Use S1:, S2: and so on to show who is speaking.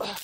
S1: Oh.